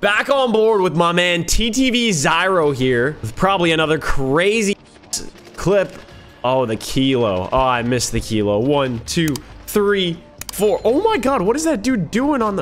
Back on board with my man TTV Zyro here. With probably another crazy clip. Oh, the kilo. Oh, I missed the kilo. One, two, three, four. Oh my god, what is that dude doing on the...